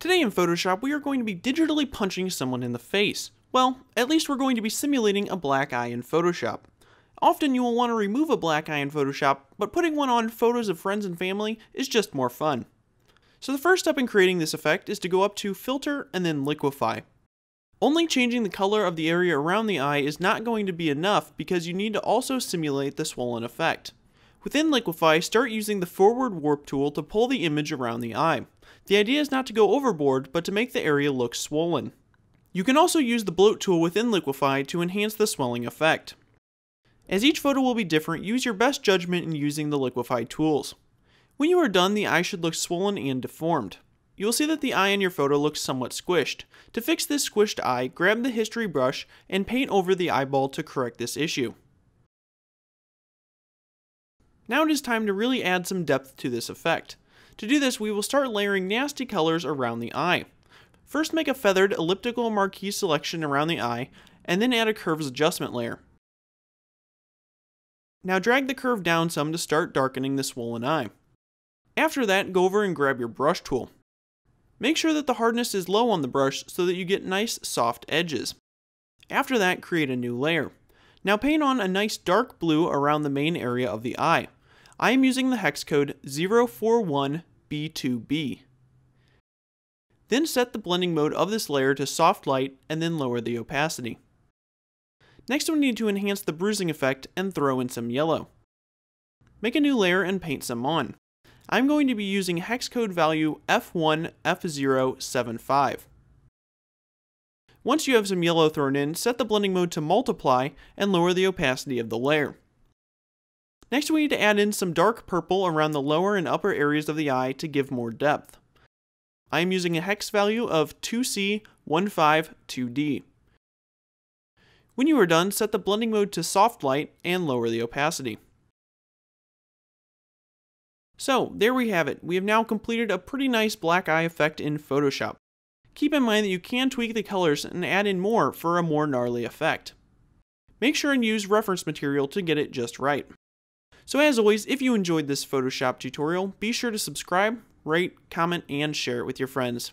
Today in Photoshop, we are going to be digitally punching someone in the face. Well, at least we're going to be simulating a black eye in Photoshop. Often you will want to remove a black eye in Photoshop, but putting one on photos of friends and family is just more fun. So the first step in creating this effect is to go up to Filter and then Liquify. Only changing the color of the area around the eye is not going to be enough because you need to also simulate the swollen effect. Within Liquify, start using the forward warp tool to pull the image around the eye. The idea is not to go overboard, but to make the area look swollen. You can also use the bloat tool within Liquify to enhance the swelling effect. As each photo will be different, use your best judgment in using the Liquify tools. When you are done, the eye should look swollen and deformed. You will see that the eye in your photo looks somewhat squished. To fix this squished eye, grab the history brush and paint over the eyeball to correct this issue. Now it is time to really add some depth to this effect. To do this, we will start layering nasty colors around the eye. First make a feathered elliptical marquee selection around the eye, and then add a curves adjustment layer. Now drag the curve down some to start darkening the swollen eye. After that, go over and grab your brush tool. Make sure that the hardness is low on the brush so that you get nice soft edges. After that, create a new layer. Now paint on a nice dark blue around the main area of the eye. I am using the hex code 041B2B. Then set the blending mode of this layer to soft light and then lower the opacity. Next we need to enhance the bruising effect and throw in some yellow. Make a new layer and paint some on. I'm going to be using hex code value F1F075. Once you have some yellow thrown in, set the blending mode to multiply and lower the opacity of the layer. Next we need to add in some dark purple around the lower and upper areas of the eye to give more depth. I am using a hex value of 2C152D. When you are done, set the blending mode to soft light and lower the opacity. So, there we have it. We have now completed a pretty nice black eye effect in Photoshop. Keep in mind that you can tweak the colors and add in more for a more gnarly effect. Make sure and use reference material to get it just right. So as always, if you enjoyed this Photoshop tutorial, be sure to subscribe, rate, comment, and share it with your friends.